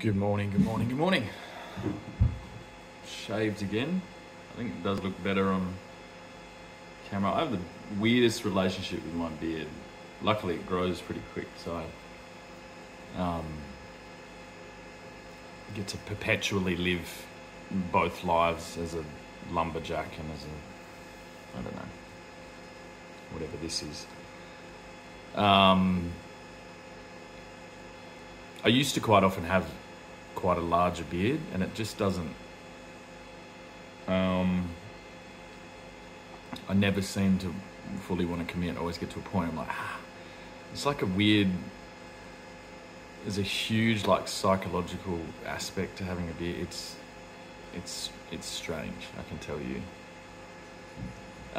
Good morning, good morning, good morning. Shaved again. I think it does look better on camera. I have the weirdest relationship with my beard. Luckily, it grows pretty quick, so I um, get to perpetually live both lives as a lumberjack and as a, I don't know, whatever this is. Um, I used to quite often have quite a larger beard, and it just doesn't. Um, I never seem to fully want to commit. I always get to a point I'm like, ah, it's like a weird. There's a huge like psychological aspect to having a beard. It's, it's it's strange. I can tell you.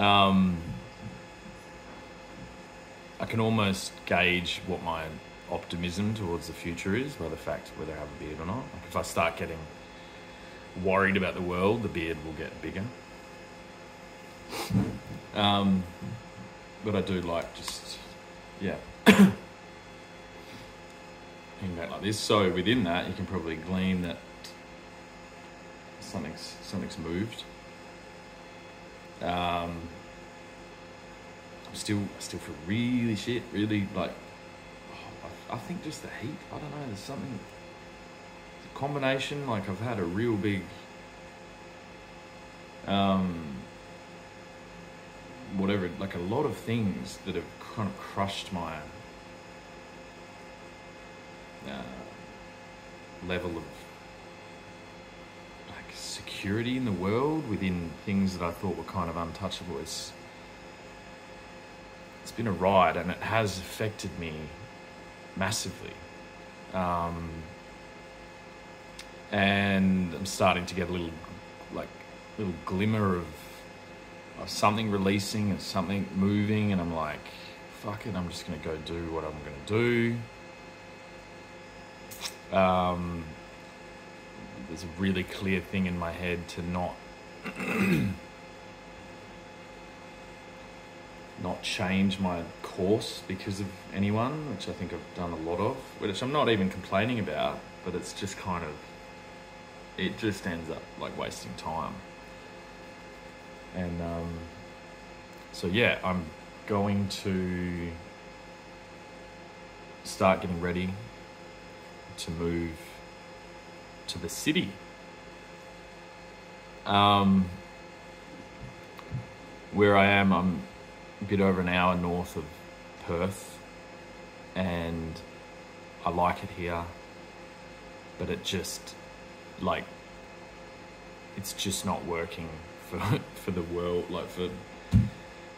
Um, I can almost gauge what my optimism towards the future is by the fact whether I have a beard or not. Like if I start getting worried about the world, the beard will get bigger. Um, but I do like just, yeah, hang back like this. So within that, you can probably glean that something's something's moved. Um, I'm still I still feel really shit, really like I think just the heat. I don't know. There's something. The combination. Like I've had a real big. Um, whatever, like a lot of things that have kind of crushed my uh, level of like security in the world within things that I thought were kind of untouchable. It's it's been a ride, and it has affected me massively. Um, and I'm starting to get a little, like, little glimmer of, of something releasing and something moving, and I'm like, fuck it, I'm just gonna go do what I'm gonna do. Um, there's a really clear thing in my head to not not change my course because of anyone, which I think I've done a lot of, which I'm not even complaining about, but it's just kind of, it just ends up like wasting time. And um, so, yeah, I'm going to start getting ready to move to the city. Um, where I am, I'm a bit over an hour north of Perth, and I like it here, but it just like it's just not working for for the world, like for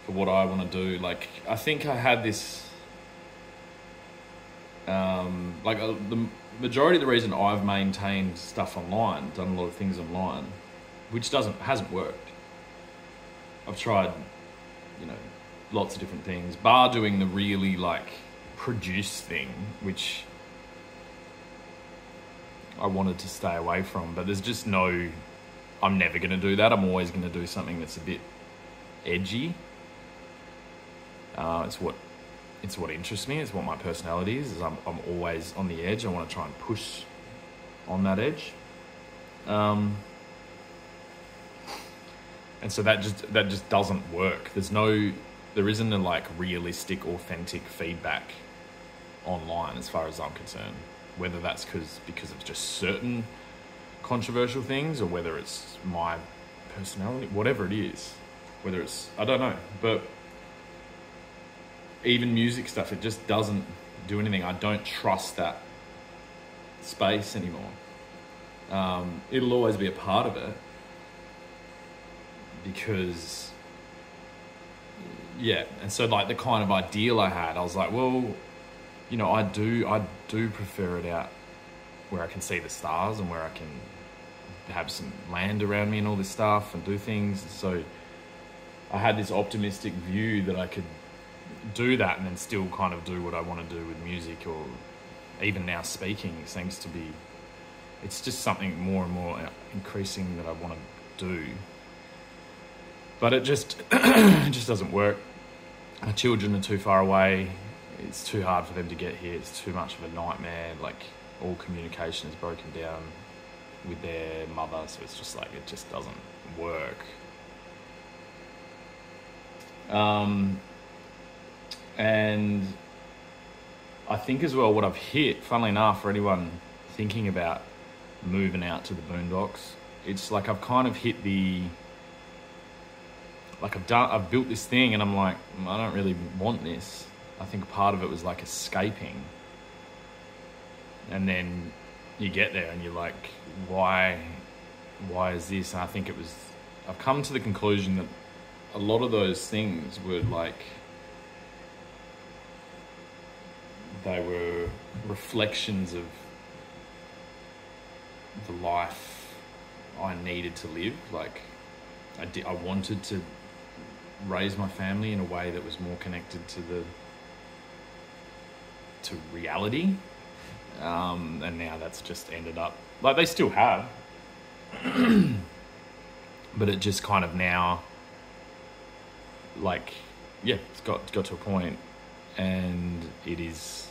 for what I want to do. Like I think I had this. Um, like uh, the majority of the reason I've maintained stuff online, done a lot of things online, which doesn't hasn't worked. I've tried, you know, lots of different things, bar doing the really like produce thing, which I wanted to stay away from. But there's just no, I'm never going to do that. I'm always going to do something that's a bit edgy. Uh, it's what it's what interests me. It's what my personality is. Is I'm I'm always on the edge. I want to try and push on that edge. Um, and so that just that just doesn't work. There's no there isn't a like realistic, authentic feedback online as far as I'm concerned. Whether that's because because of just certain controversial things or whether it's my personality, whatever it is, whether it's I don't know, but even music stuff, it just doesn't do anything. I don't trust that space anymore. Um, it'll always be a part of it because yeah, and so like the kind of ideal I had, I was like, well, you know, I do, I do prefer it out where I can see the stars and where I can have some land around me and all this stuff and do things. So I had this optimistic view that I could do that and then still kind of do what I want to do with music or even now speaking seems to be it's just something more and more uh, increasing that I want to do but it just it just doesn't work. My children are too far away. It's too hard for them to get here. It's too much of a nightmare. Like all communication is broken down with their mother, so it's just like it just doesn't work. Um, and I think as well, what I've hit, funnily enough, for anyone thinking about moving out to the boondocks, it's like I've kind of hit the like I've done I've built this thing and I'm like mm, I don't really want this. I think part of it was like escaping. And then you get there and you're like why why is this? And I think it was I've come to the conclusion that a lot of those things were like they were reflections of the life I needed to live. Like I did, I wanted to raise my family in a way that was more connected to the to reality. Um, and now that's just ended up like they still have, but it just kind of now like yeah, it's got got to a point, and it is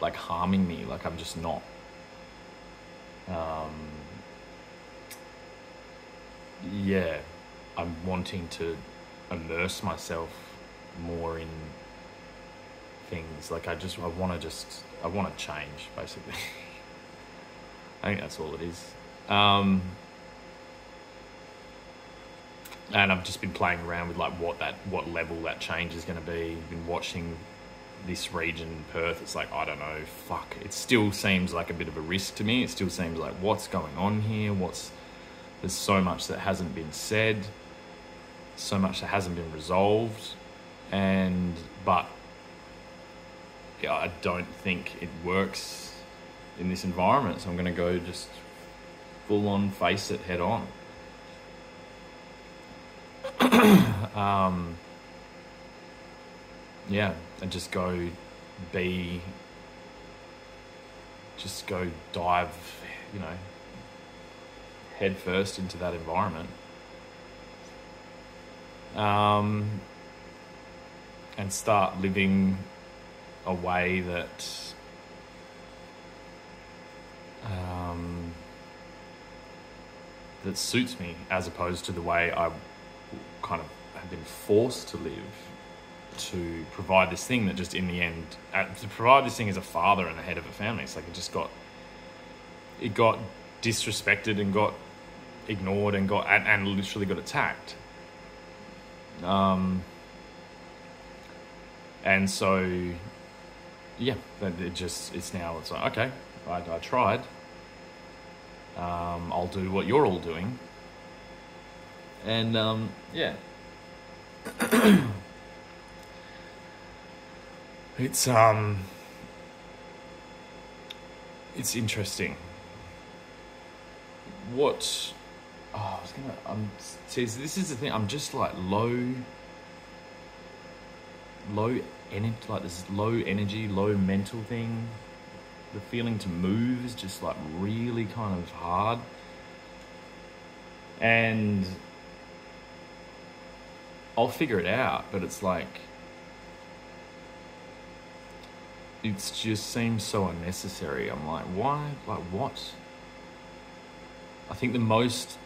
like harming me. Like I'm just not. Um, yeah, I'm wanting to immerse myself more in things. Like I just I want to just I want to change basically. I think that's all it is. Um, and I've just been playing around with like what that what level that change is going to be. Been watching this region, Perth. It's like I don't know. Fuck. It still seems like a bit of a risk to me. It still seems like what's going on here. What's there's so much that hasn't been said, so much that hasn't been resolved, and but yeah, I don't think it works in this environment. So I'm going to go just full on face it head on. um, yeah, and just go be, just go dive, you know, head first into that environment. Um, and start living a way that um, that suits me as opposed to the way I kind of have been forced to live to provide this thing that just in the end to provide this thing as a father and a head of a family. It's like it just got it got disrespected and got ignored and got and, and literally got attacked um and so yeah that it just it's now it's like okay I, I tried. Um, I'll do what you're all doing. And um, yeah. It's um it's interesting. What oh, I was gonna um see this is the thing I'm just like low low energy like this low energy low mental thing the feeling to move is just like really kind of hard and I'll figure it out, but it's like it just seems so unnecessary. I'm like, why? Like, what? I think the most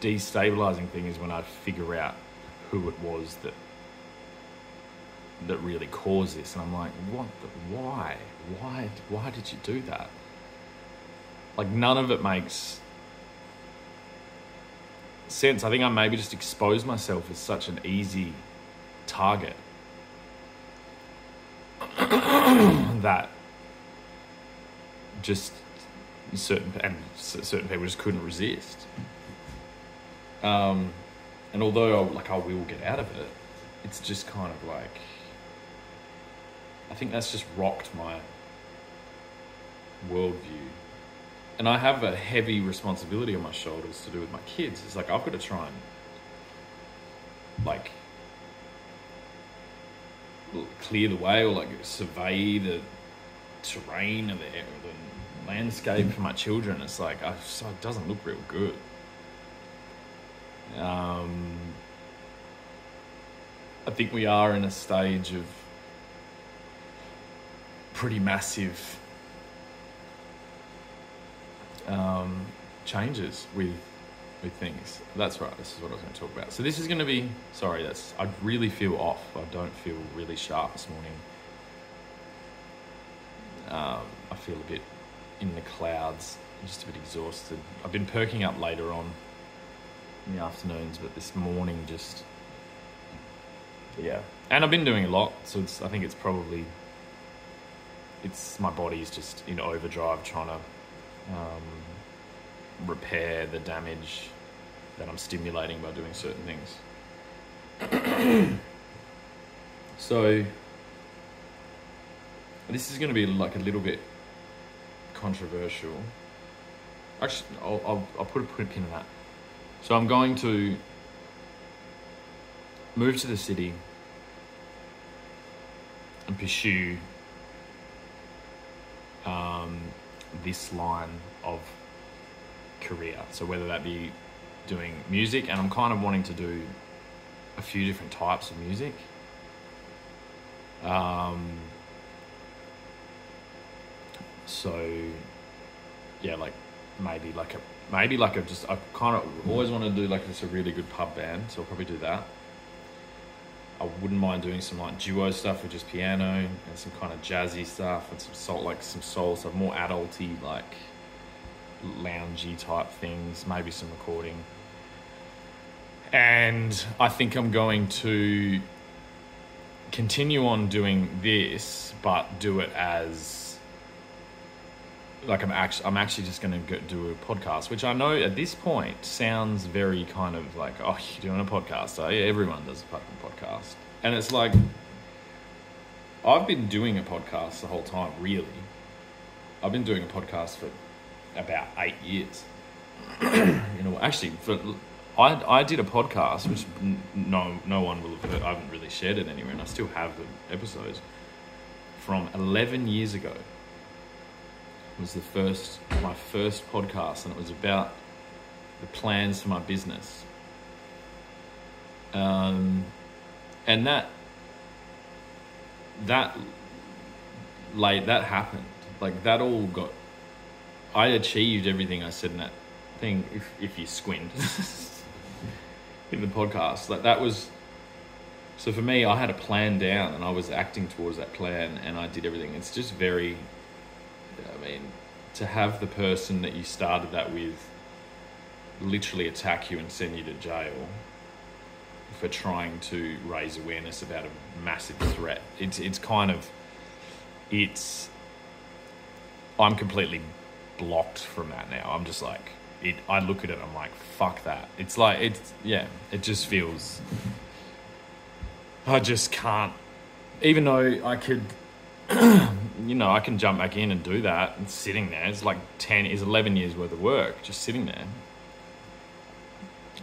destabilizing thing is when I figure out who it was that that really caused this, and I'm like, what? The, why? Why? Why did you do that? Like, none of it makes sense. I think I maybe just exposed myself as such an easy target that just certain and certain people just couldn't resist. Um, and although I, like I will get out of it, it's just kind of like I think that's just rocked my worldview and I have a heavy responsibility on my shoulders to do with my kids. It's like I've got to try and like clear the way or like survey the terrain or the, the landscape for my children. It's like I, it doesn't look real good. Um, I think we are in a stage of pretty massive um, changes with with things. That's right. This is what I was going to talk about. So this is going to be. Sorry, that's. I really feel off. I don't feel really sharp this morning. Um, I feel a bit in the clouds. I'm just a bit exhausted. I've been perking up later on in the afternoons, but this morning just. Yeah, and I've been doing a lot, so. I think it's probably. It's my body's just in overdrive, trying to. Um, repair the damage that I'm stimulating by doing certain things. so, this is going to be like a little bit controversial. Actually, I'll, I'll, I'll put a pin in that. So, I'm going to move to the city and pursue um, this line of career. So whether that be doing music, and I'm kind of wanting to do a few different types of music. Um, so yeah, like maybe like a maybe like a just I kind of always want to do like just a really good pub band, so I'll probably do that. I wouldn't mind doing some like duo stuff with just piano and some kind of jazzy stuff and some soul like some soul stuff, more adulty like loungy type things, maybe some recording. And I think I'm going to continue on doing this, but do it as like I'm actually I'm actually just going to do a podcast, which I know at this point sounds very kind of like oh you're doing a podcast, oh yeah everyone does a fucking podcast, and it's like I've been doing a podcast the whole time. Really, I've been doing a podcast for about eight years. you know, actually, for I, I did a podcast which no no one will have heard. I haven't really shared it anywhere, and I still have the episodes from eleven years ago. Was the first my first podcast, and it was about the plans for my business. Um, and that that late that happened like that all got I achieved everything I said in that thing. If if you squint in the podcast, like that was. So for me, I had a plan down, and I was acting towards that plan, and I did everything. It's just very. I mean, to have the person that you started that with literally attack you and send you to jail for trying to raise awareness about a massive threat. It's it's kind of it's I'm completely blocked from that now. I'm just like, it. I look at it, I'm like, fuck that. It's like it's yeah. It just feels. I just can't. Even though I could, you know, I can jump back in and do that. And sitting there, it's like ten, is eleven years worth of work just sitting there.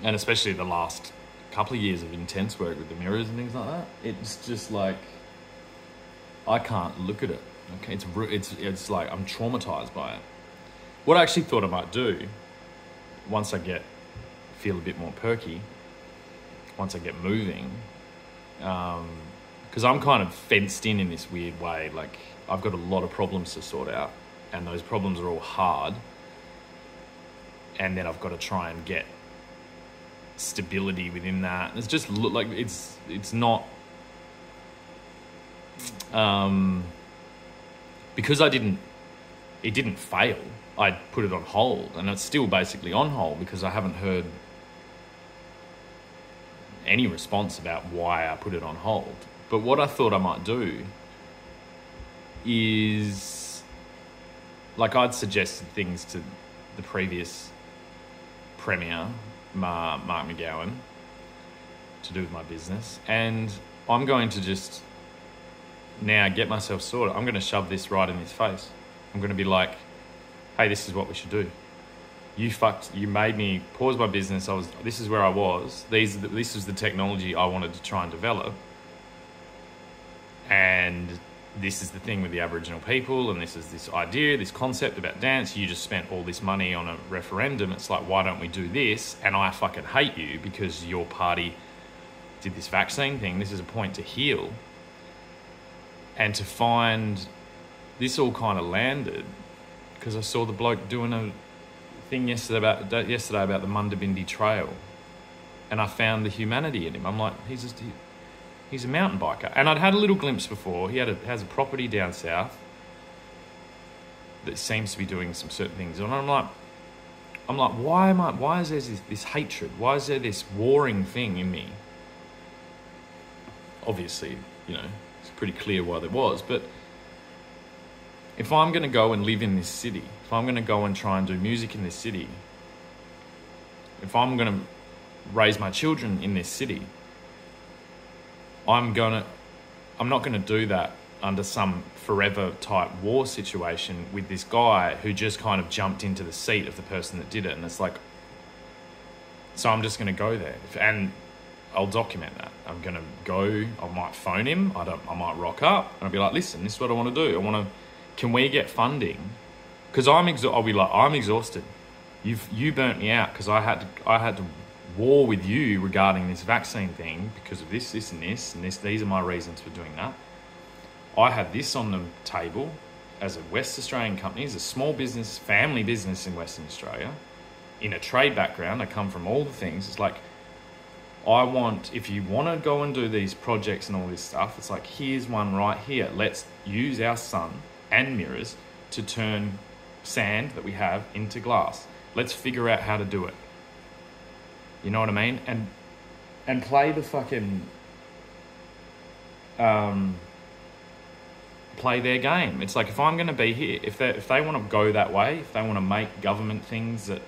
And especially the last couple of years of intense work with the mirrors and things like that. It's just like I can't look at it. Okay, it's it's it's like I'm traumatized by it. What I actually thought I might do, once I get feel a bit more perky, once I get moving, because um, I'm kind of fenced in in this weird way. Like I've got a lot of problems to sort out, and those problems are all hard. And then I've got to try and get stability within that. It's just like it's it's not um, because I didn't it didn't fail. I put it on hold, and it's still basically on hold because I haven't heard any response about why I put it on hold. But what I thought I might do is like I'd suggested things to the previous premier, Mark McGowan, to do with my business, and I'm going to just now get myself sorted. I'm going to shove this right in his face. I'm going to be like, hey, this is what we should do. You fucked. You made me pause my business. I was. This is where I was. These. This is the technology I wanted to try and develop. And this is the thing with the Aboriginal people, and this is this idea, this concept about dance. You just spent all this money on a referendum. It's like, why don't we do this? And I fucking hate you because your party did this vaccine thing. This is a point to heal. And to find this all kind of landed because I saw the bloke doing a thing yesterday about yesterday about the Munda Biddi Trail, and I found the humanity in him. I'm like, he's just he, he's a mountain biker, and I'd had a little glimpse before. He had a, has a property down south that seems to be doing some certain things, and I'm like, I'm like, why am I? Why is there this, this hatred? Why is there this warring thing in me? Obviously, you know, it's pretty clear why there was, but if I'm going to go and live in this city, if I'm going to go and try and do music in this city, if I'm going to raise my children in this city, I'm to I'm not going to do that under some forever type war situation with this guy who just kind of jumped into the seat of the person that did it and it's like so I'm just going to go there and I'll document that. I'm going to go, I might phone him, I don't I might rock up and I'll be like, "Listen, this is what I want to do. I want to can we get funding? Because I'm exa- I'll be like, I'm exhausted. You've you burnt me out because I had to I had to war with you regarding this vaccine thing because of this, this, and this, and this. These are my reasons for doing that. I have this on the table as a West Australian company, as a small business, family business in Western Australia, in a trade background. I come from all the things. It's like I want, if you want to go and do these projects and all this stuff, it's like here's one right here. Let's use our sun and mirrors to turn sand that we have into glass. Let's figure out how to do it. You know what I mean? And and play the fucking um play their game. It's like if I'm going to be here, if they if they want to go that way, if they want to make government things that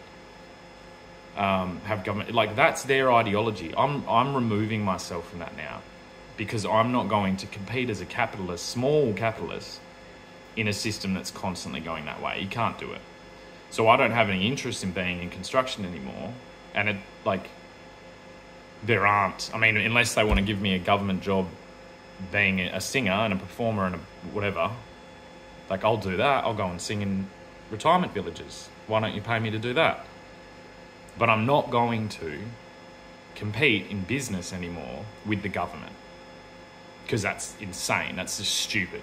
um, have government like that's their ideology. I'm I'm removing myself from that now because I'm not going to compete as a capitalist, small capitalist, in a system that's constantly going that way. You can't do it. So I don't have any interest in being in construction anymore. And it, like, there aren't, I mean, unless they want to give me a government job being a singer and a performer and a whatever, like, I'll do that. I'll go and sing in retirement villages. Why don't you pay me to do that? But I'm not going to compete in business anymore with the government because that's insane. That's just stupid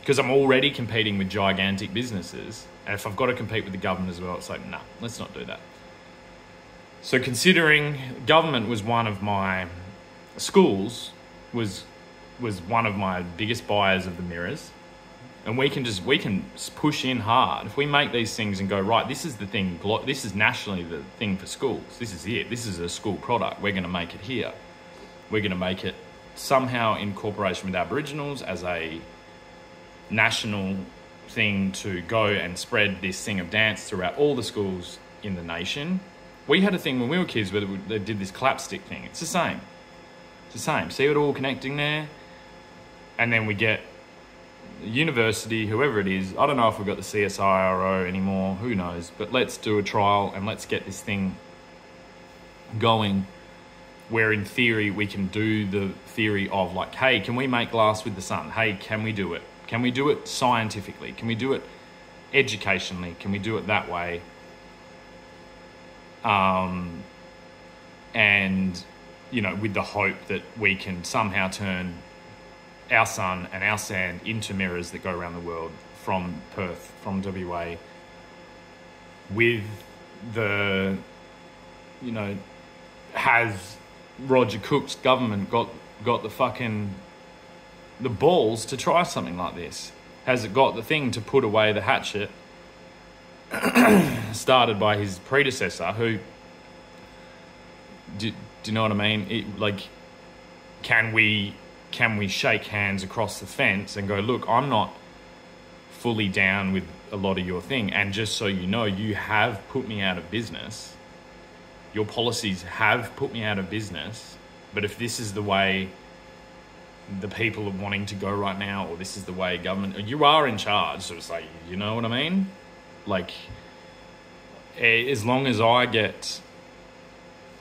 because I'm already competing with gigantic businesses. And if I've got to compete with the government as well, it's like, nah, let's not do that. So considering government was one of my schools was was one of my biggest buyers of the mirrors. And we can just we can push in hard if we make these things and go right. This is the thing. This is nationally the thing for schools. This is it. This is a school product. We're going to make it here. We're going to make it somehow in cooperation with Aboriginals as a national thing to go and spread this thing of dance throughout all the schools in the nation. We had a thing when we were kids where they did this clapstick thing. It's the same. It's the same. See it all connecting there? And then we get university, whoever it is. I don't know if we've got the CSIRO anymore. Who knows? But let's do a trial and let's get this thing going where in theory we can do the theory of like, hey, can we make glass with the sun? Hey, can we do it? Can we do it scientifically? Can we do it educationally? Can we do it that way? Um, and, you know, with the hope that we can somehow turn our sun and our sand into mirrors that go around the world from Perth, from WA, with the, you know, has Roger Cook's government got got the fucking the balls to try something like this? Has it got the thing to put away the hatchet started by his predecessor who do, do you know what I mean? It, like, can we can we shake hands across the fence and go, look, I'm not fully down with a lot of your thing, and just so you know, you have put me out of business. Your policies have put me out of business, but if this is the way the people are wanting to go right now, or this is the way government. You are in charge, so it's like you know what I mean. Like, eh, as long as I get,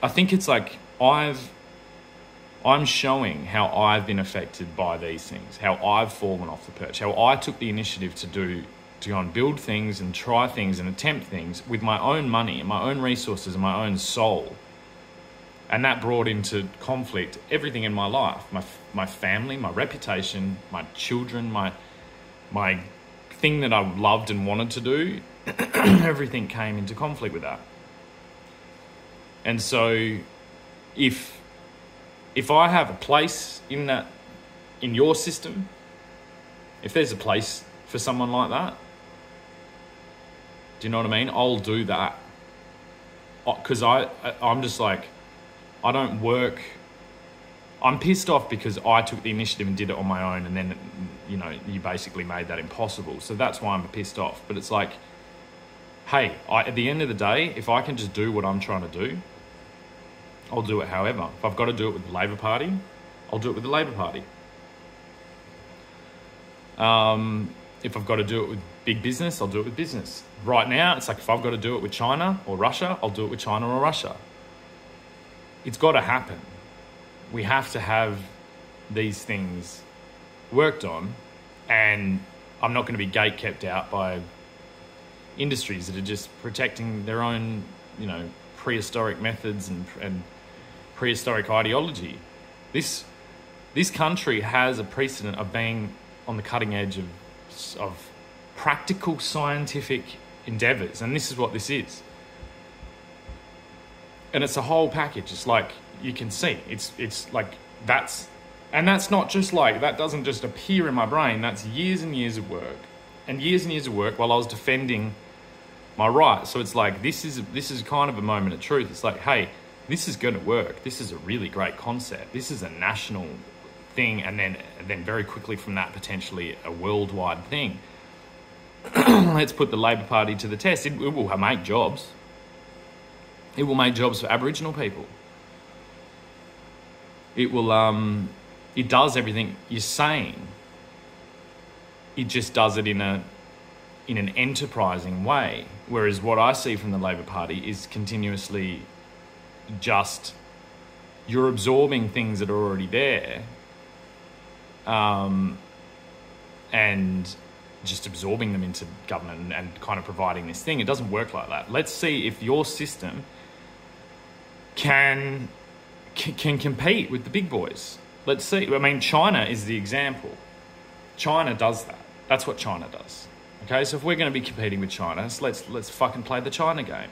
I think it's like I've, I'm showing how I've been affected by these things, how I've fallen off the perch, how I took the initiative to do to go and build things and try things and attempt things with my own money and my own resources and my own soul. And that brought into conflict everything in my life my my family my reputation my children my my thing that I loved and wanted to do everything came into conflict with that. And so if if I have a place in that in your system, if there's a place for someone like that, do you know what I mean? I'll do that because I, I'm just like I don't work. I'm pissed off because I took the initiative and did it on my own, and then you know you basically made that impossible. So that's why I'm pissed off. But it's like, hey, I, at the end of the day, if I can just do what I'm trying to do, I'll do it. However, if I've got to do it with the Labor Party, I'll do it with the Labor Party. Um, if I've got to do it with big business, I'll do it with business. Right now, it's like if I've got to do it with China or Russia, I'll do it with China or Russia. It's got to happen. We have to have these things worked on, and I'm not going to be gate kept out by industries that are just protecting their own, you know, prehistoric methods and, and prehistoric ideology. This this country has a precedent of being on the cutting edge of of practical scientific endeavors, and this is what this is. And it's a whole package. It's like you can see. It's it's like that's and that's not just like that doesn't just appear in my brain. That's years and years of work. And years and years of work while I was defending my rights. So it's like this is this is kind of a moment of truth. It's like, hey, this is going to work. This is a really great concept. This is a national thing, and then and then very quickly from that potentially a worldwide thing. Let's put the Labor Party to the test. It, it will make jobs. It will make jobs for Aboriginal people. It will. Um, it does everything you're saying. It just does it in a in an enterprising way. Whereas what I see from the Labor Party is continuously just you're absorbing things that are already there um, and just absorbing them into government and, kind of providing this thing. It doesn't work like that. Let's see if your system can, can compete with the big boys. Let's see. I mean, China is the example. China does that. That's what China does. Okay, so if we're going to be competing with China, so let's let's fucking play the China game.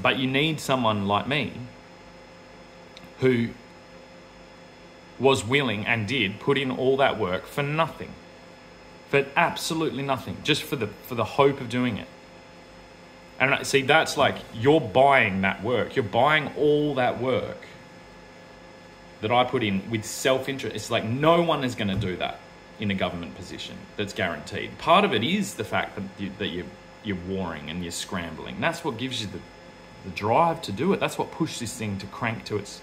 But you need someone like me who was willing and did put in all that work for nothing. For absolutely nothing, just for the for the hope of doing it. And see, that's like you're buying that work. You're buying all that work that I put in with self interest. It's like no one is going to do that in a government position that's guaranteed. Part of it is the fact that, you, that you're, you're warring and you're scrambling. That's what gives you the the drive to do it. That's what pushed this thing to crank to its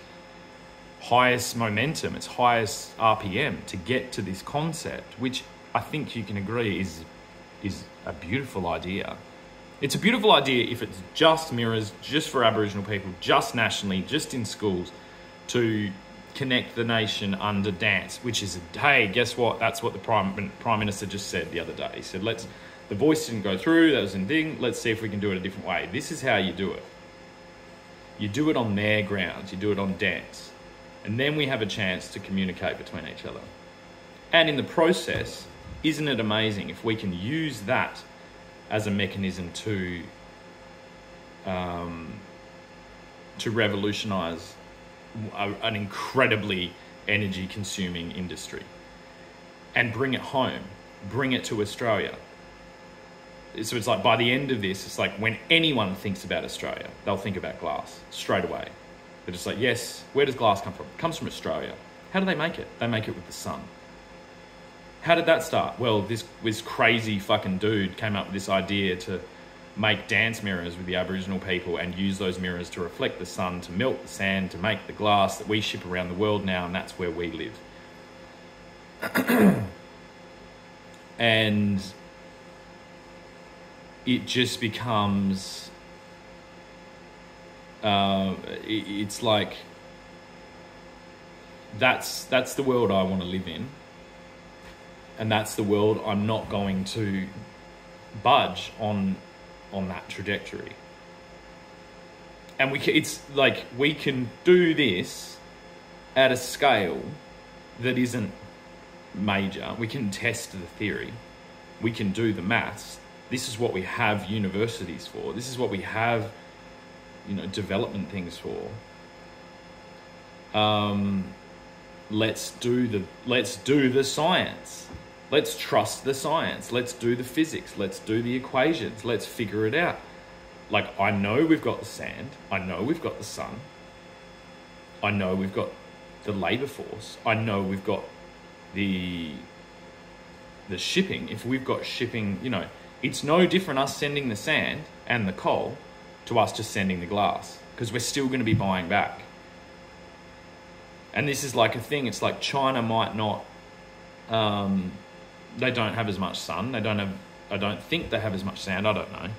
highest momentum, its highest RPM to get to this concept, which I think you can agree is is a beautiful idea. It's a beautiful idea if it's just mirrors, just for Aboriginal people, just nationally, just in schools, to connect the nation under dance, which is a, hey, guess what? That's what the prime prime minister just said the other day. He said, let's the voice didn't go through. That was a thing. Let's see if we can do it a different way. This is how you do it. You do it on their grounds, you do it on dance. And then we have a chance to communicate between each other. And in the process, isn't it amazing if we can use that as a mechanism to um, to revolutionize a, an incredibly energy consuming industry and bring it home, bring it to Australia, so it's like by the end of this, it's like when anyone thinks about Australia, they'll think about glass straight away. They're just like, yes, where does glass come from? It comes from Australia. How do they make it? They make it with the sun. How did that start? Well, this this crazy fucking dude came up with this idea to make dance mirrors with the Aboriginal people and use those mirrors to reflect the sun, to melt the sand, to make the glass that we ship around the world now, and that's where we live. and it just becomes uh, it, it's like that's that's the world I want to live in, and that's the world I'm not going to budge on on that trajectory. And we can, it's like we can do this at a scale that isn't major. We can test the theory we can do the maths. This is what we have universities for. This is what we have, you know, development things for. Um, let's do the let's do the science. Let's trust the science. Let's do the physics. Let's do the equations. Let's figure it out. Like I know we've got the sand. I know we've got the sun. I know we've got the labor force. I know we've got the the shipping. If we've got shipping, you know, it's no different us sending the sand and the coal to us just sending the glass because we're still going to be buying back. And this is like a thing. It's like China might not. Um, they don't have as much sun. They don't have. I don't think they have as much sand. I don't know.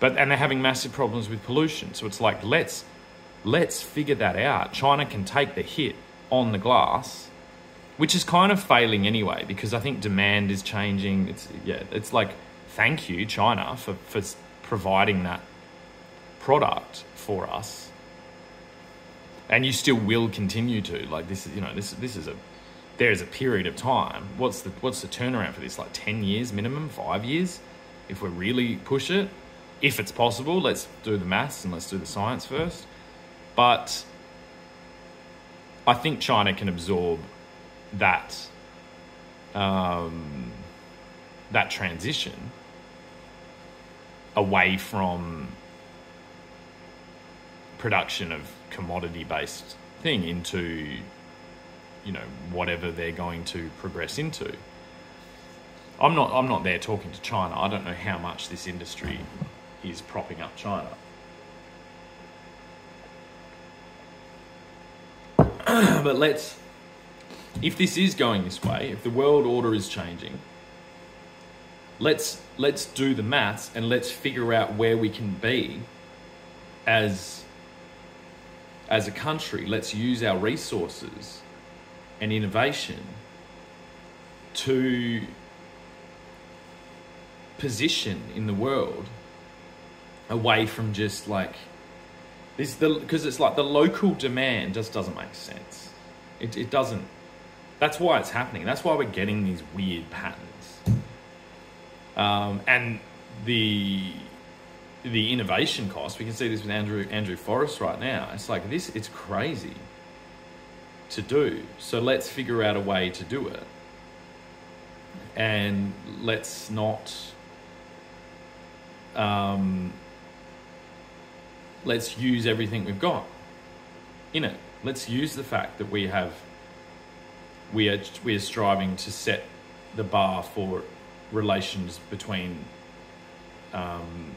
But and they're having massive problems with pollution. So it's like let's let's figure that out. China can take the hit on the glass, which is kind of failing anyway because I think demand is changing. It's yeah, it's like thank you China for for providing that product for us. And you still will continue to like this is you know this this is a there is a period of time. What's the what's the turnaround for this? Like ten years minimum, five years, if we really push it. If it's possible, let's do the maths and let's do the science first. But I think China can absorb that um, that transition away from production of commodity based thing into you know whatever they're going to progress into. I'm not I'm not there talking to China. I don't know how much this industry is propping up China. but let's, if this is going this way, if the world order is changing, let's let's do the maths and let's figure out where we can be as as a country. Let's use our resources and innovation to position in the world away from just like this the because it's like the local demand just doesn't make sense. It it doesn't. That's why it's happening. That's why we're getting these weird patterns. Um, and the the innovation cost. We can see this with Andrew Andrew Forrest right now. It's like this. It's crazy to do. So let's figure out a way to do it, and let's not. Um, let's use everything we've got in it. Let's use the fact that we have we are we are striving to set the bar for relations between um,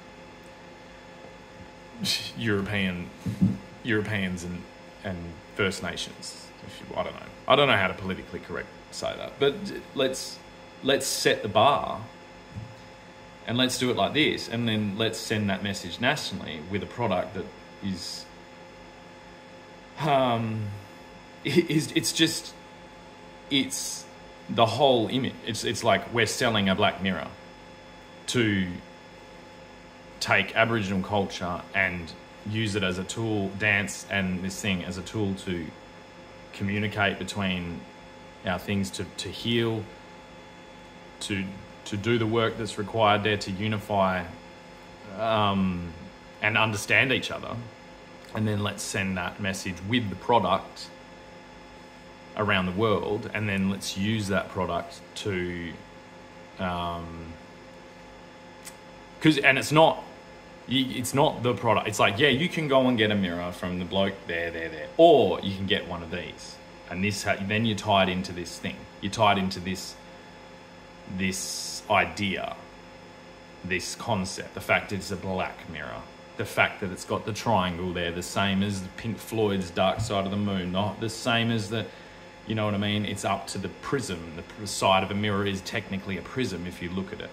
European Europeans and and First Nations. You, I don't know. I don't know how to politically correct say that, but let's let's set the bar and let's do it like this and then let's send that message nationally with a product that is um is it's just it's the whole image it's it's like we're selling a black mirror to take aboriginal culture and use it as a tool dance and this thing as a tool to communicate between our things to, to heal to to do the work that's required there to unify um, and understand each other. And then let's send that message with the product around the world, and then let's use that product to. Um, because and it's not it's not the product. It's like yeah you can go and get a mirror from the bloke there there there or you can get one of these. And this then you're tied into this thing. You're tied into this this idea, this concept, the fact it's a black mirror, the fact that it's got the triangle there, the same as Pink Floyd's Dark Side of the Moon, not the same as the, you know what I mean? It's up to the prism. The side of a mirror is technically a prism if you look at it,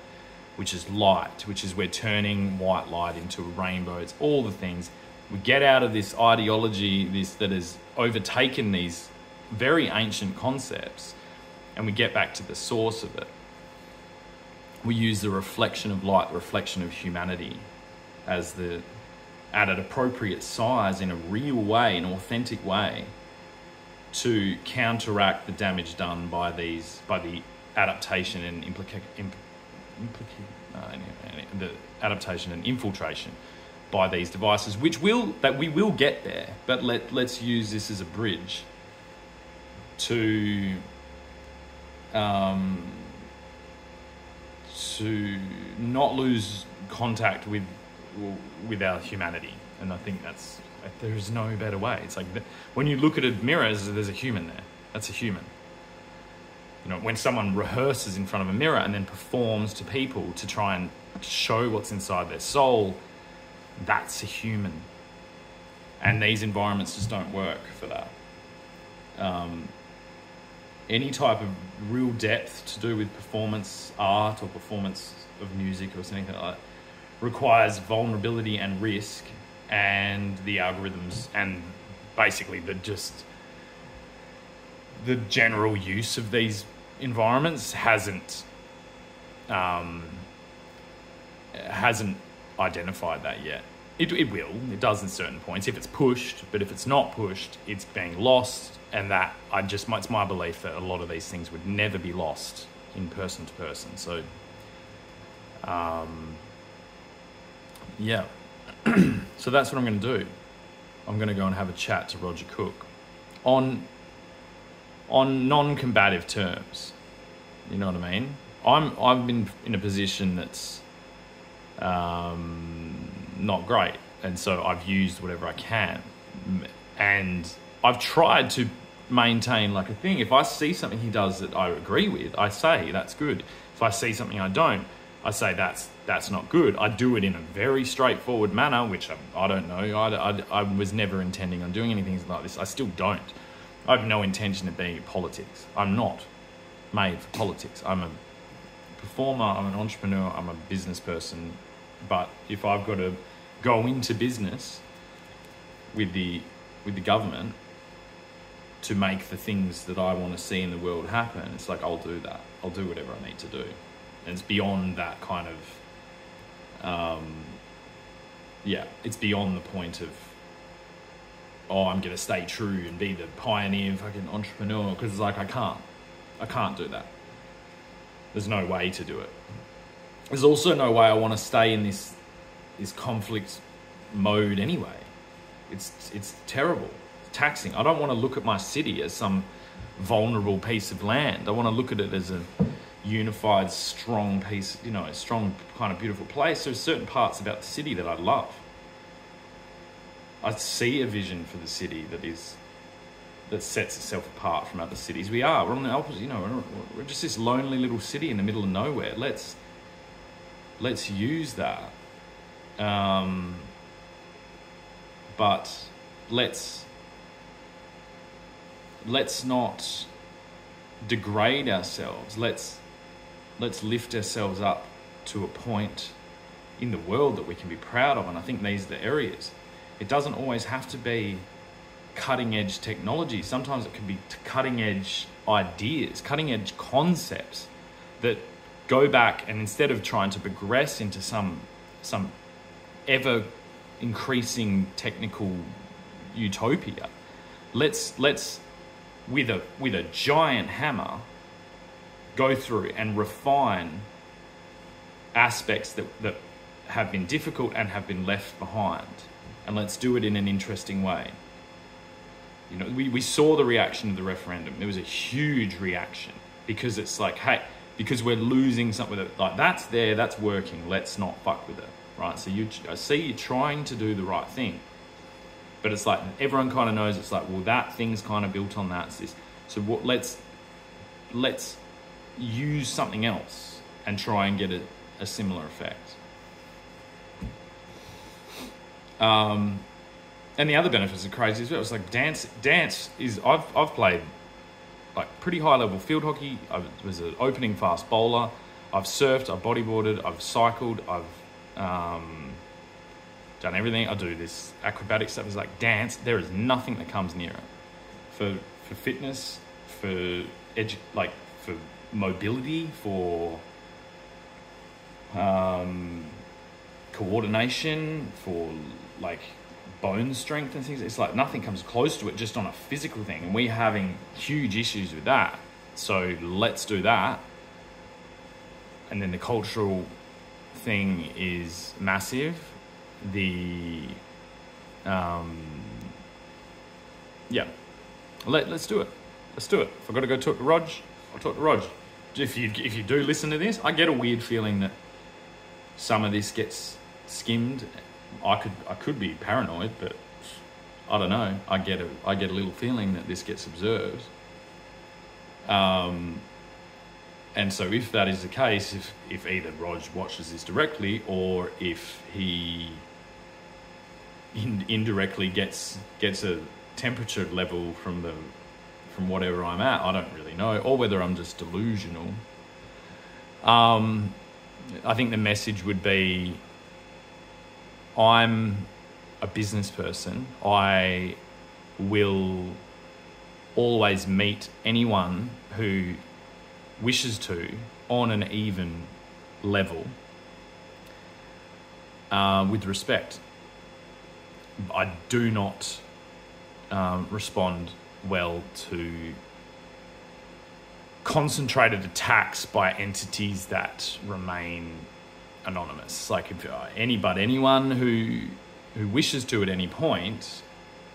which is light, which is we're turning white light into a rainbow. It's all the things. We get out of this ideology, this that has overtaken these very ancient concepts, and we get back to the source of it we use the reflection of light, the reflection of humanity, as the at an appropriate size in a real way, an authentic way, to counteract the damage done by these by the adaptation and implica- imp- implica- uh, the adaptation and infiltration by these devices, which will that we will get there. But let let's use this as a bridge to um, to not lose contact with with our humanity, and I think that's there's no better way. It's like when you look at a mirror, there's a human there. That's a human. You know, when someone rehearses in front of a mirror and then performs to people to try and show what's inside their soul, that's a human. And these environments just don't work for that. Um, any type of real depth to do with performance art or performance of music or something like that requires vulnerability and risk and the algorithms and basically the just the general use of these environments hasn't um, hasn't identified that yet. It, it will. It does in certain points if it's pushed, but if it's not pushed, it's being lost. And that I just it's my belief that a lot of these things would never be lost in person to person. So, um, yeah. so that's what I'm going to do. I'm going to go and have a chat to Roger Cook on on non-combative terms. You know what I mean? I'm I've been in a position that's um, not great, and so I've used whatever I can, and I've tried to maintain like a thing. If I see something he does that I agree with, I say that's good. If I see something I don't, I say that's that's not good. I do it in a very straightforward manner, which I, I don't know. I, I, I was never intending on doing anything like this. I still don't. I have no intention of being in politics. I'm not made for politics. I'm a performer, I'm an entrepreneur, I'm a business person. But if I've got to go into business with the with the government to make the things that I want to see in the world happen, it's like I'll do that. I'll do whatever I need to do. And it's beyond that kind of um, yeah, it's beyond the point of oh, I'm going to stay true and be the pioneer fucking entrepreneur because it's like I can't. I can't do that. There's no way to do it. There's also no way I want to stay in this this conflict mode anyway. It's it's terrible. It's taxing. I don't want to look at my city as some vulnerable piece of land. I want to look at it as a unified, strong piece, you know, a strong kind of beautiful place. There's certain parts about the city that I love. I see a vision for the city that is that sets itself apart from other cities. We are. We're on the opposite. You know, we're, just this lonely little city in the middle of nowhere. Let's let's use that. Um, but let's let's not degrade ourselves. Let's let's lift ourselves up to a point in the world that we can be proud of. And I think these are the areas. It doesn't always have to be cutting edge technology. Sometimes it can be cutting edge ideas, cutting edge concepts that go back and instead of trying to progress into some some ever increasing technical utopia, let's let's with a with a giant hammer go through and refine aspects that, that have been difficult and have been left behind. And let's do it in an interesting way. You know, we, we saw the reaction of the referendum. There was a huge reaction because it's like, hey, because we're losing something that, like that's there, that's working. Let's not fuck with it, right? So you, I see you're trying to do the right thing, but it's like everyone kind of knows it's like, well, that thing's kind of built on that. So what? Let's let's use something else and try and get a, a similar effect. Um, and the other benefits are crazy as well. It's like dance. Dance is I've I've played like pretty high level field hockey. I was an opening fast bowler. I've surfed. I've bodyboarded. I've cycled. I've um, done everything. I do this acrobatic stuff. It's like dance. There is nothing that comes near it for for fitness, for edu- like for mobility, for um, coordination, for like bone strength and things. It's like nothing comes close to it just on a physical thing. And we're having huge issues with that. So let's do that. and then the cultural thing is massive. The um, yeah, let let's do it. Let's do it. If I've got to go talk to Rog, I'll talk to Rog. If you if you do listen to this, I get a weird feeling that some of this gets skimmed. I could I could be paranoid, but I don't know. I get a I get a little feeling that this gets observed. Um, and so if that is the case, if if either Rog watches this directly or if he in, indirectly gets gets a temperature level from the from whatever I'm at, I don't really know, or whether I'm just delusional. Um, I think the message would be I'm a business person. I will always meet anyone who wishes to on an even level uh, with respect. I do not um, respond well to concentrated attacks by entities that remain anonymous. Like if uh, anybody, anyone who who wishes to at any point,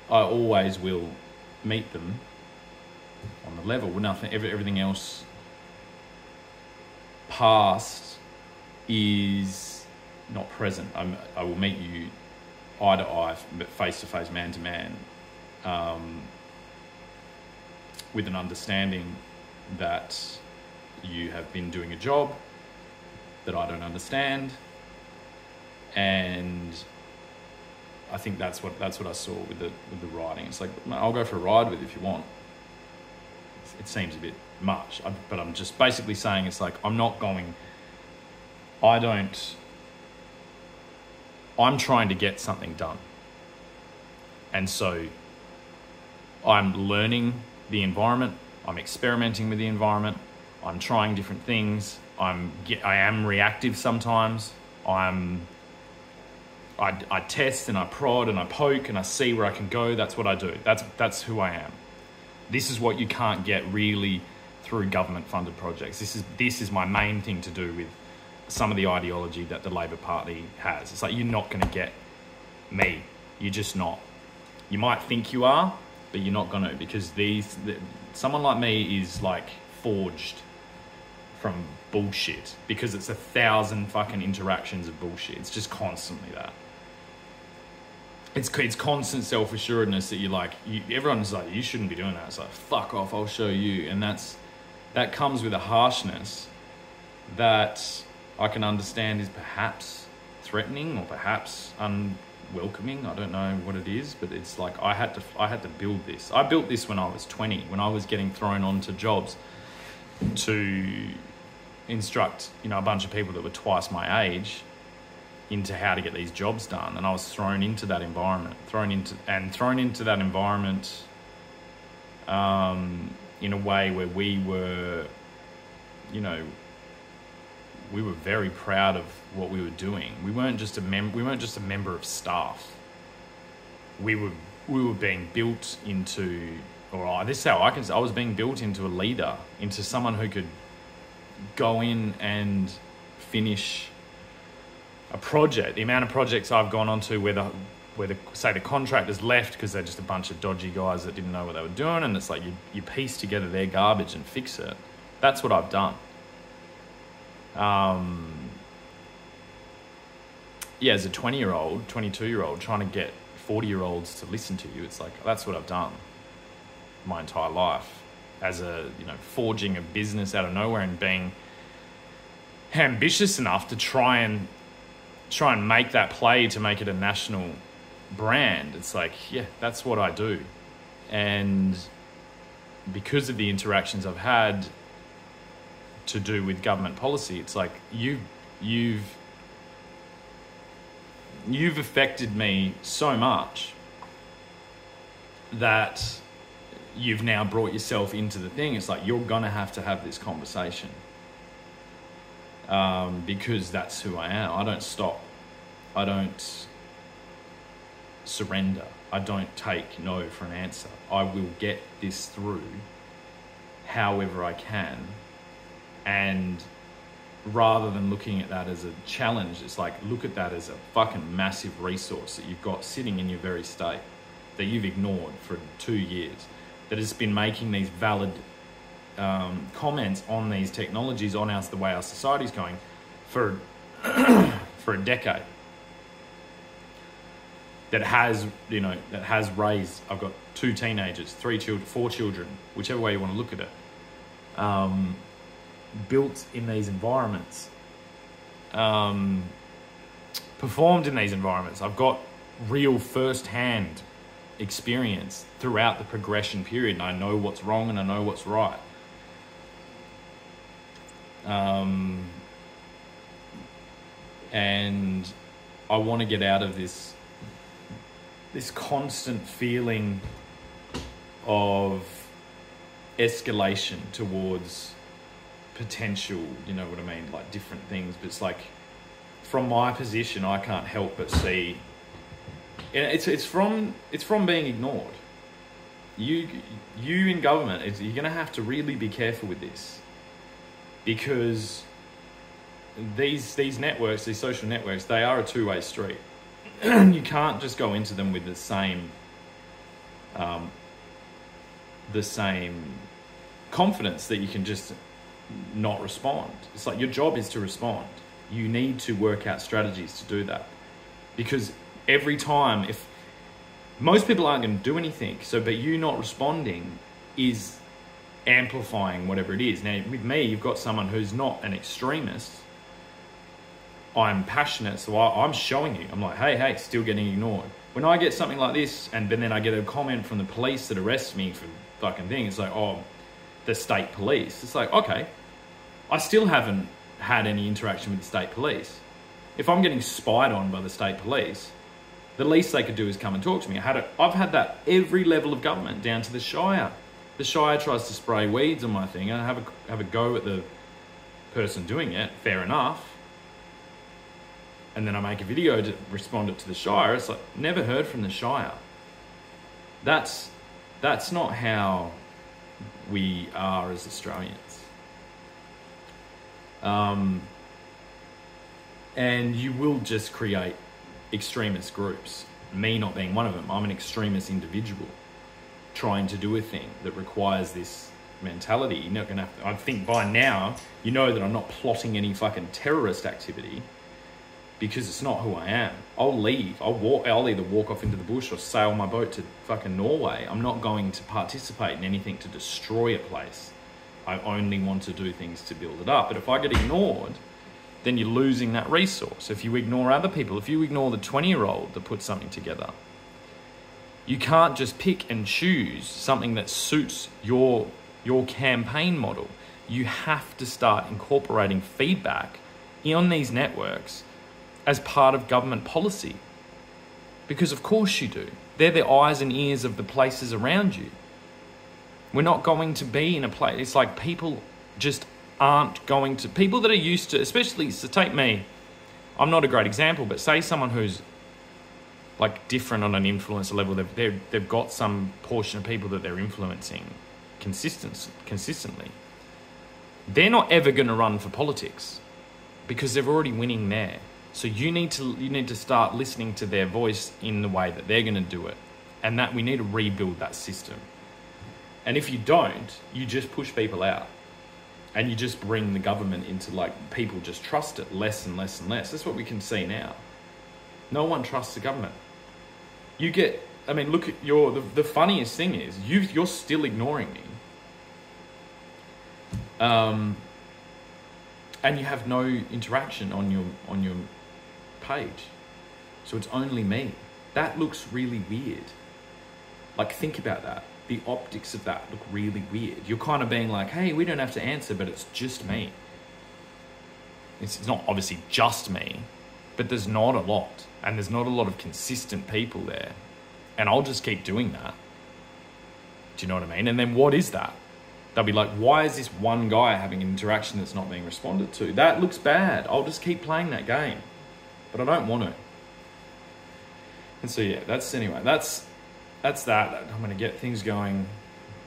I always will meet them on the level. Nothing, everything else past is not present. I'm, I will meet you eye to eye, face to face, man to man, um, with an understanding that you have been doing a job that I don't understand, and I think that's what that's what I saw with the with the riding. It's like I'll go for a ride with you if you want. It seems a bit much, but I'm just basically saying it's like I'm not going. I don't. I'm trying to get something done, and so I'm learning the environment. I'm experimenting with the environment. I'm trying different things. I'm I am reactive sometimes. I'm I, I test and I prod and I poke and I see where I can go. That's what I do. That's that's who I am. This is what you can't get really through government funded projects. This is this is my main thing to do with some of the ideology that the Labor Party has. It's like you're not going to get me. You're just not. You might think you are, but you're not going to because these the, someone like me is like forged from bullshit because it's a thousand fucking interactions of bullshit. It's just constantly that it's it's constant self assuredness that you're like you, everyone's like you shouldn't be doing that. It's like fuck off, I'll show you, and that's that comes with a harshness that I can understand is perhaps threatening or perhaps unwelcoming. I don't know what it is, but it's like I had to I had to build this. I built this when I was 20, when I was getting thrown onto jobs to instruct you know a bunch of people that were twice my age into how to get these jobs done, and I was thrown into that environment, thrown into and thrown into that environment um, in a way where we were, you know, we were very proud of what we were doing. We weren't just a mem- we weren't just a member of staff. We were we were being built into, or this is how I can say, I was being built into a leader, into someone who could go in and finish a project, the amount of projects I've gone on to where the where the say the contractors left because they're just a bunch of dodgy guys that didn't know what they were doing, and it's like you you piece together their garbage and fix it. That's what I've done. Um, yeah, as a twenty year old, twenty two year old, trying to get forty year olds to listen to you, it's like that's what I've done my entire life. As a you know, forging a business out of nowhere and being ambitious enough to try and try and make that play to make it a national brand. It's like, yeah, that's what I do. And because of the interactions I've had to do with government policy, it's like you you've you've affected me so much that you've now brought yourself into the thing. It's like you're gonna have to have this conversation um, because that's who I am. I don't stop. I don't surrender. I don't take no for an answer. I will get this through however I can. And rather than looking at that as a challenge, it's like look at that as a fucking massive resource that you've got sitting in your very state that you've ignored for two years, that has been making these valid um, comments on these technologies, on us, the way our society's going, for for a decade. That has, you know, that has raised. I've got two teenagers, three children, four children, whichever way you want to look at it. Um, built in these environments, um, performed in these environments. I've got real first-hand experience throughout the progression period, and I know what's wrong and I know what's right. Um, and I want to get out of this this constant feeling of escalation towards potential, you know what I mean, like different things. But it's like, from my position, I can't help but see. It's it's from it's from being ignored. You you in government, you're going to have to really be careful with this, because these these networks, these social networks, they are a two way street. you can't just go into them with the same um, the same confidence that you can just not respond. It's like your job is to respond. You need to work out strategies to do that. Because every time if most people aren't going to do anything, so but you not responding is amplifying whatever it is. Now with me, you've got someone who's not an extremist I'm passionate, so I, am showing you. I'm like, hey, hey, still getting ignored. When I get something like this, and then I get a comment from the police that arrests me for fucking thing, it's like, oh, the state police. It's like, okay, I still haven't had any interaction with the state police. If I'm getting spied on by the state police, the least they could do is come and talk to me. I had it. I've had that every level of government, down to the Shire. The Shire tries to spray weeds on my thing, and I have a have a go at the person doing it. Fair enough and then I make a video to respond it to the Shire, it's like never heard from the Shire. That's that's not how we are as Australians. Um, and you will just create extremist groups. Me not being one of them. I'm an extremist individual trying to do a thing that requires this mentality. You're not gonna. I think by now you know that I'm not plotting any fucking terrorist activity because it's not who I am. I'll leave. I'll walk. I'll either walk off into the bush or sail my boat to fucking Norway. I'm not going to participate in anything to destroy a place. I only want to do things to build it up. But if I get ignored, then you're losing that resource. If you ignore other people, if you ignore the 20 year old that put something together, you can't just pick and choose something that suits your your campaign model. You have to start incorporating feedback on these networks as part of government policy. Because of course you do. They're the eyes and ears of the places around you. We're not going to be in a place, it's like people just aren't going to, people that are used to, especially, so take me, I'm not a great example, but say someone who's like different on an influencer level, they've, they've, they've got some portion of people that they're influencing consistent, consistently. They're not ever going to run for politics because they're already winning there. So you need to you need to start listening to their voice in the way that they're going to do it, and that we need to rebuild that system. And if you don't, you just push people out, and you just bring the government into like people just trust it less and less and less. That's what we can see now. No one trusts the government. You get, I mean, look at your. The, the funniest thing is you you're still ignoring me. Um, and you have no interaction on your on your page. So it's only me. That looks really weird. Like, think about that. The optics of that look really weird. You're kind of being like, hey, we don't have to answer, but it's just me. It's not obviously just me, but there's not a lot. And there's not a lot of consistent people there. And I'll just keep doing that. Do you know what I mean? And then what is that? They'll be like, why is this one guy having an interaction that's not being responded to? That looks bad. I'll just keep playing that game but I don't want to. And so yeah, that's anyway. That's that's that. I'm going to get things going.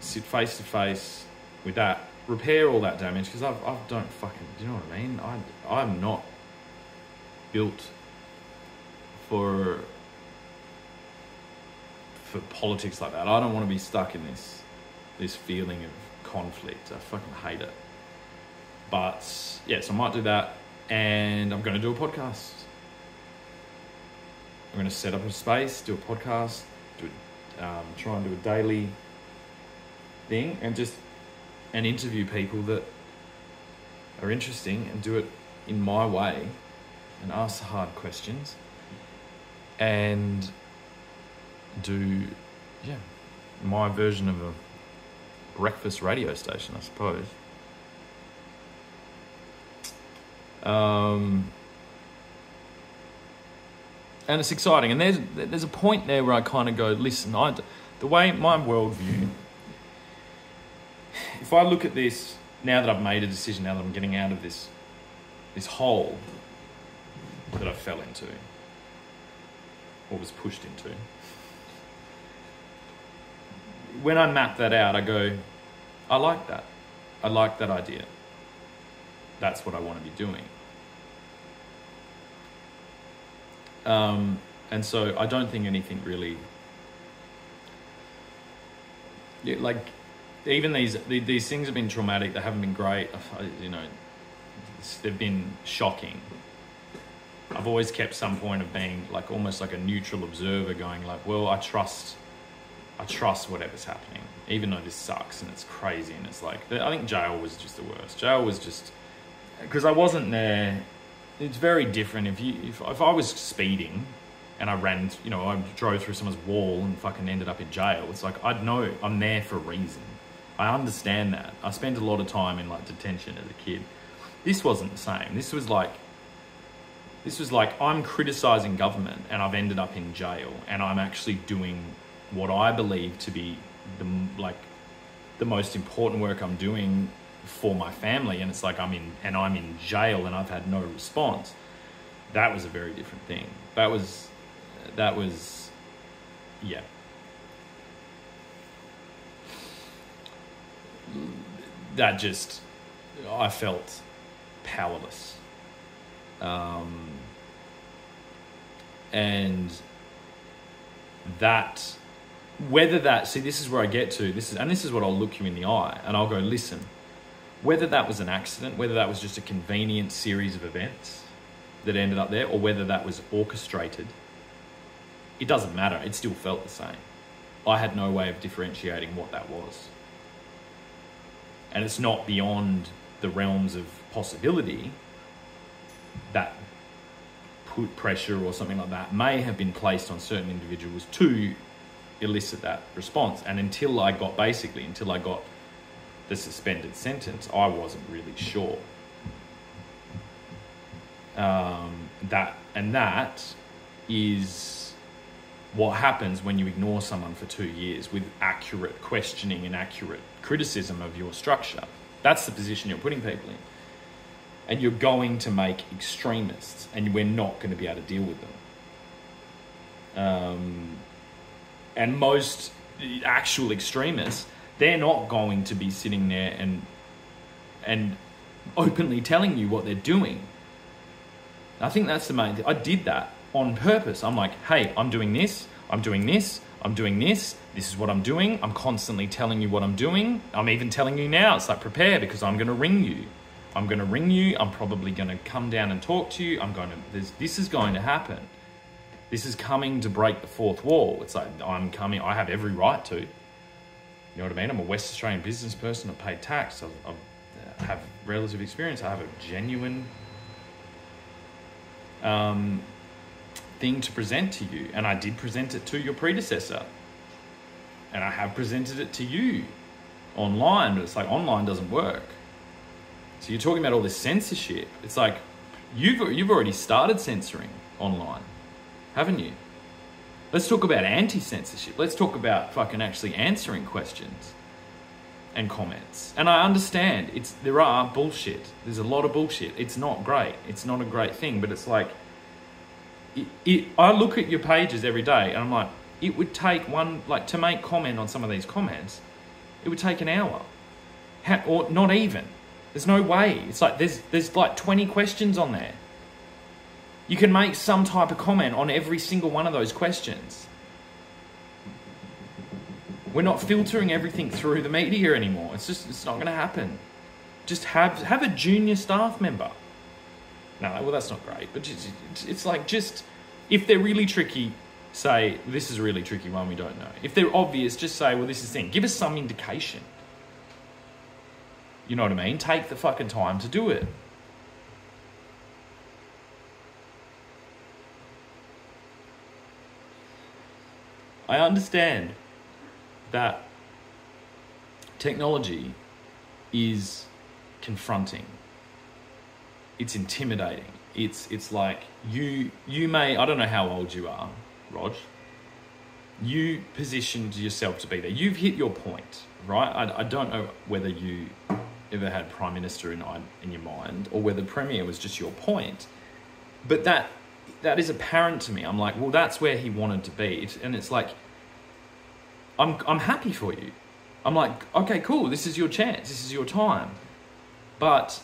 Sit face to face with that repair all that damage because I've, I don't fucking, do you know what I mean? I, I'm not built for for politics like that. I don't want to be stuck in this this feeling of conflict. I fucking hate it. But yeah, so I might do that, and I'm going to do a podcast. I'm going to set up a space, do a podcast, um, try and do a daily thing, and just and interview people that are interesting and do it in my way, and ask hard questions, and do yeah my version of a breakfast radio station, I suppose. Um, and it's exciting. And there's there's a point there where I kind of go, listen, I, the way my worldview, if I look at this now that I've made a decision, now that I'm getting out of this this hole that I fell into, or was pushed into. When I map that out, I go, I like that. I like that idea. That's what I want to be doing. Um, and so I don't think anything really. Yeah, like, even these these things have been traumatic. They haven't been great. You know, they've been shocking. I've always kept some point of being like almost like a neutral observer, going like, well, I trust, I trust whatever's happening, even though this sucks and it's crazy and it's like I think jail was just the worst. Jail was just because I wasn't there it's very different if you if, if I was speeding and I ran, you know, I drove through someone's wall and fucking ended up in jail. It's like I'd know I'm there for a reason. I understand that. I spent a lot of time in like detention as a kid. This wasn't the same. This was like this was like I'm criticizing government and I've ended up in jail and I'm actually doing what I believe to be the like the most important work I'm doing for my family and it's like I'm in and I'm in jail and I've had no response that was a very different thing. That was that was yeah. That just I felt powerless. Um, and that whether that see this is where I get to this is and this is what I'll look you in the eye and I'll go listen whether that was an accident, whether that was just a convenient series of events that ended up there, or whether that was orchestrated, it doesn't matter. It still felt the same. I had no way of differentiating what that was. And it's not beyond the realms of possibility that put pressure or something like that may have been placed on certain individuals to elicit that response. And until I got basically, until I got the suspended sentence, I wasn't really sure. Um, that and that is what happens when you ignore someone for two years with accurate questioning and accurate criticism of your structure. That's the position you're putting people in. And you're going to make extremists, and we're not going to be able to deal with them. Um, and most actual extremists they're not going to be sitting there and and openly telling you what they're doing. I think that's the main thing. I did that on purpose. I'm like, hey, I'm doing this, I'm doing this, I'm doing this, this is what I'm doing. I'm constantly telling you what I'm doing. I'm even telling you now, it's like prepare because I'm gonna ring you. I'm gonna ring you, I'm probably gonna come down and talk to you. I'm gonna this this is going to happen. This is coming to break the fourth wall. It's like I'm coming, I have every right to. You know what I mean? I'm a West Australian business person. I pay tax. I, I have relative experience. I have a genuine um, thing to present to you, and I did present it to your predecessor, and I have presented it to you online. But it's like online doesn't work. So you're talking about all this censorship. It's like you've you've already started censoring online, haven't you? Let's talk about anti censorship. Let's talk about fucking actually answering questions and comments. And I understand it's there are bullshit. There's a lot of bullshit. It's not great. It's not a great thing, but it's like it, it, I look at your pages every day and I'm like, it would take one like to make comment on some of these comments, it would take an hour. Or not even. There's no way. It's like there's there's like 20 questions on there. You can make some type of comment on every single one of those questions. We're not filtering everything through the media anymore. It's just it's not going to happen. Just have have a junior staff member. No, well that's not great, but just, it's like just if they're really tricky, say this is a really tricky one we don't know. If they're obvious, just say well this is thing. Give us some indication. You know what I mean? Take the fucking time to do it. I understand that technology is confronting. It's intimidating. It's it's like you you may I don't know how old you are, Rog. You positioned yourself to be there. You've hit your point, right? I, I don't know whether you ever had prime minister in in your mind or whether premier was just your point, but that that is apparent to me. I'm like, well, that's where he wanted to be, and it's like I'm, I'm happy for you. I'm like, okay, cool. This is your chance. This is your time. But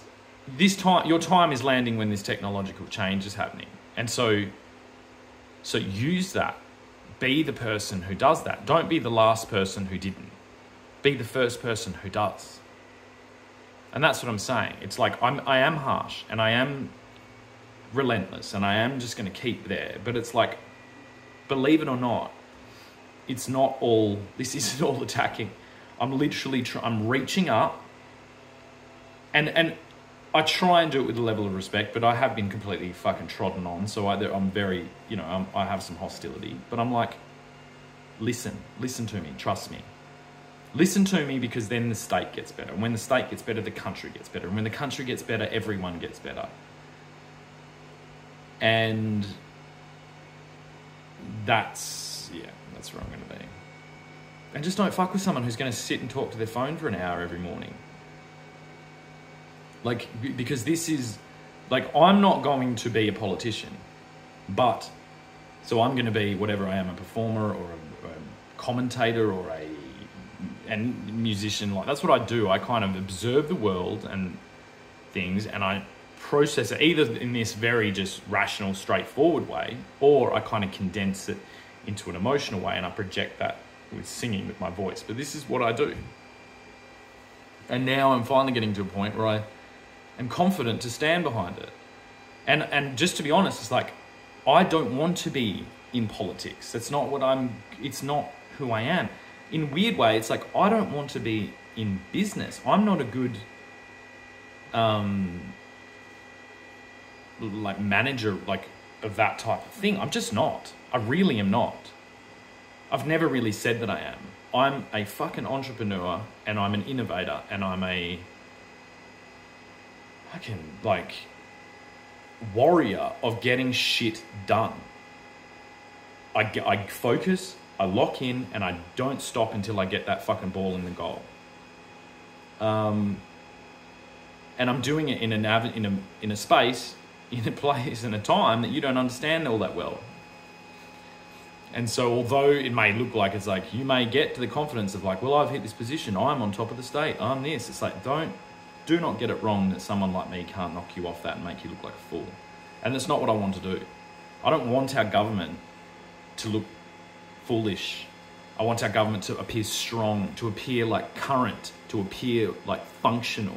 this time, your time is landing when this technological change is happening. And so, so use that. Be the person who does that. Don't be the last person who didn't. Be the first person who does. And that's what I'm saying. It's like I'm, I am harsh and I am relentless and I am just going to keep there. But it's like, believe it or not, it's not all this isn't all attacking. I'm literally try, i'm reaching up and and i try and do it with a level of respect but i have been completely fucking trodden on so I, i'm very you know I'm, i have some hostility but i'm like listen listen to me trust me. Listen to me because then the state gets better. And when the state gets better the country gets better. And when the country gets better everyone gets better and that's yeah that's where I'm going to be. And just don't fuck with someone who's going to sit and talk to their phone for an hour every morning. Like, because this is, like, I'm not going to be a politician, but, so I'm going to be whatever I am, a performer or a, a commentator or a and musician. Like, that's what I do. I kind of observe the world and things, and I process it either in this very just rational, straightforward way, or I kind of condense it into an emotional way and I project that with singing with my voice. But this is what I do. And now I'm finally getting to a point where I am confident to stand behind it. And and just to be honest, it's like I don't want to be in politics. That's not what I'm it's not who I am. In weird way, it's like I don't want to be in business. I'm not a good um like manager like of that type of thing. I'm just not. I really am not. I've never really said that I am. I'm a fucking entrepreneur and I'm an innovator and I'm a fucking like warrior of getting shit done. I, I focus, I lock in, and I don't stop until I get that fucking ball in the goal. Um, and I'm doing it in a nav- in a in a space, in a place, and a time that you don't understand all that well. And so, although it may look like it's like you may get to the confidence of like, well, I've hit this position, I'm on top of the state, I'm this. It's like, don't, do not get it wrong that someone like me can't knock you off that and make you look like a fool. And that's not what I want to do. I don't want our government to look foolish. I want our government to appear strong, to appear like current, to appear like functional.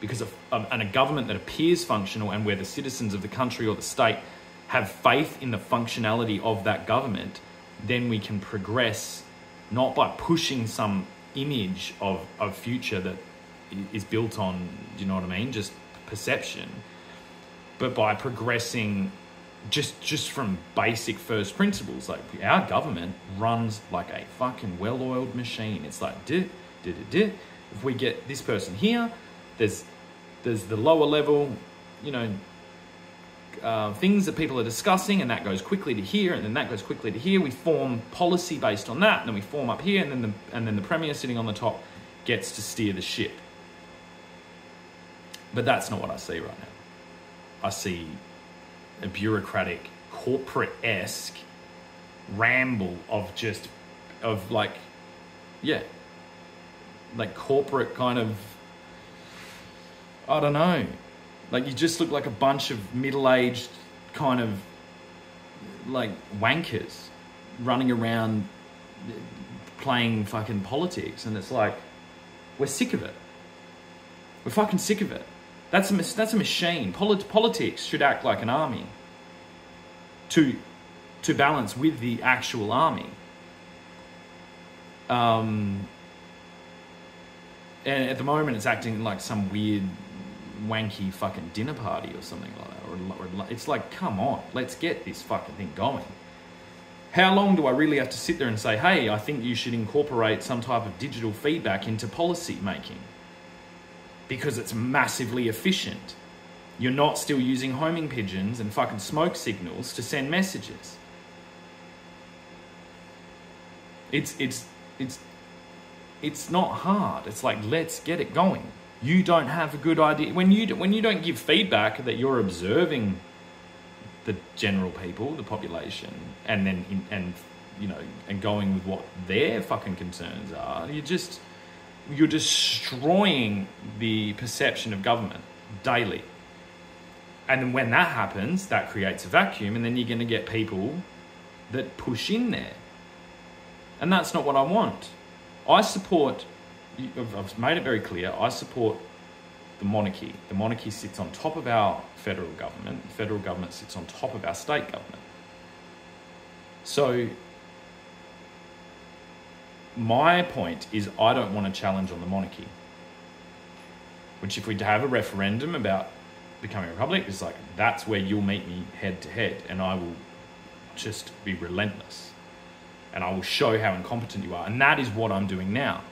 Because of, um, and a government that appears functional and where the citizens of the country or the state have faith in the functionality of that government, then we can progress not by pushing some image of a future that is built on, you know what I mean, just perception, but by progressing just just from basic first principles. Like our government runs like a fucking well-oiled machine. It's like, duh, duh, duh, duh. if we get this person here, there's there's the lower level, you know, uh, things that people are discussing, and that goes quickly to here, and then that goes quickly to here. We form policy based on that, and then we form up here, and then the and then the premier sitting on the top gets to steer the ship. But that's not what I see right now. I see a bureaucratic, corporate esque ramble of just of like, yeah, like corporate kind of I don't know. Like you just look like a bunch of middle-aged kind of like wankers running around playing fucking politics and it's like we're sick of it. We're fucking sick of it. That's a, that's a machine. Polit- politics should act like an army to, to balance with the actual army. Um, and at the moment, it's acting like some weird, wanky fucking dinner party or something like that. Or, or it's like, come on, let's get this fucking thing going. How long do I really have to sit there and say, hey, I think you should incorporate some type of digital feedback into policy making? Because it's massively efficient. You're not still using homing pigeons and fucking smoke signals to send messages. It's it's it's it's not hard. It's like let's get it going. You don't have a good idea when you when you don't give feedback that you're observing the general people, the population, and then in, and you know and going with what their fucking concerns are. You just you're destroying the perception of government daily. And when that happens, that creates a vacuum, and then you're going to get people that push in there. And that's not what I want. I support, I've made it very clear, I support the monarchy. The monarchy sits on top of our federal government, the federal government sits on top of our state government. So, my point is, I don't want to challenge on the monarchy. Which, if we have a referendum about becoming a republic, is like that's where you'll meet me head to head, and I will just be relentless and I will show how incompetent you are. And that is what I'm doing now.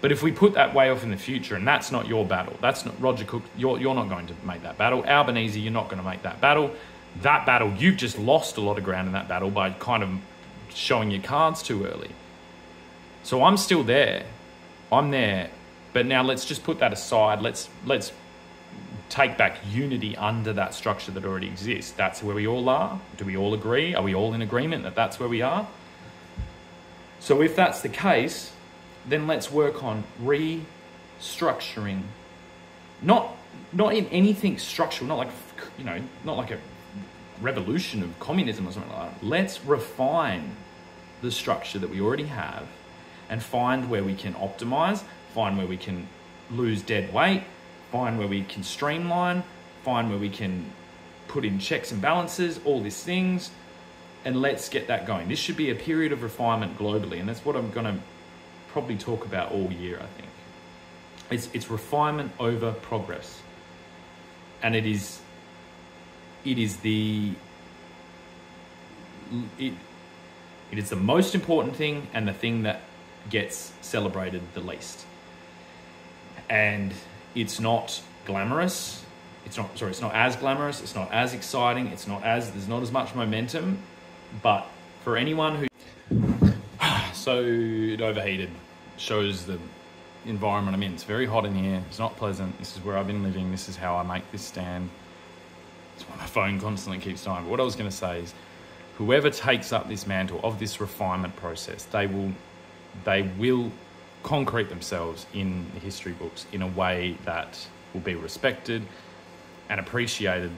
But if we put that way off in the future, and that's not your battle, that's not Roger Cook, you're, you're not going to make that battle. Albanese, you're not going to make that battle. That battle, you've just lost a lot of ground in that battle by kind of showing your cards too early. So I'm still there. I'm there. But now let's just put that aside. Let's let's take back unity under that structure that already exists. That's where we all are. Do we all agree? Are we all in agreement that that's where we are? So, if that's the case, then let's work on restructuring, not not in anything structural, not like you know, not like a revolution of communism or something like that. Let's refine the structure that we already have and find where we can optimize, find where we can lose dead weight, find where we can streamline, find where we can put in checks and balances, all these things, and let's get that going. This should be a period of refinement globally, and that's what I'm going to probably talk about all year, I think. It's, it's refinement over progress. And it is it is the it, it is the most important thing and the thing that gets celebrated the least. And it's not glamorous. It's not sorry, it's not as glamorous, it's not as exciting, it's not as there's not as much momentum, but for anyone who so it overheated shows the environment I'm in. It's very hot in here. It's not pleasant. This is where I've been living. This is how I make this stand. It's why my phone constantly keeps dying. But what I was going to say is, whoever takes up this mantle of this refinement process, they will, they will concrete themselves in the history books in a way that will be respected and appreciated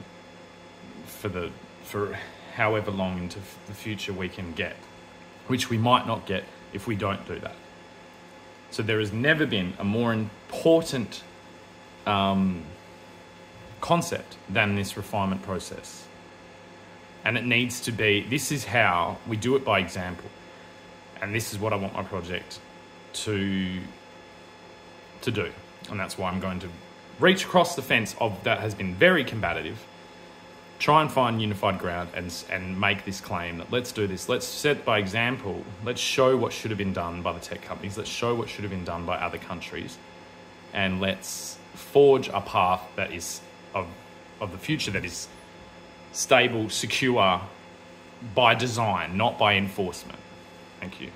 for the for however long into the future we can get, which we might not get if we don't do that. So there has never been a more important um, concept than this refinement process. And it needs to be this is how we do it by example. And this is what I want my project to to do, and that's why I'm going to reach across the fence of that has been very combative. Try and find unified ground and and make this claim that let's do this. Let's set by example. Let's show what should have been done by the tech companies. Let's show what should have been done by other countries, and let's forge a path that is of of the future that is stable, secure by design, not by enforcement. Thank you.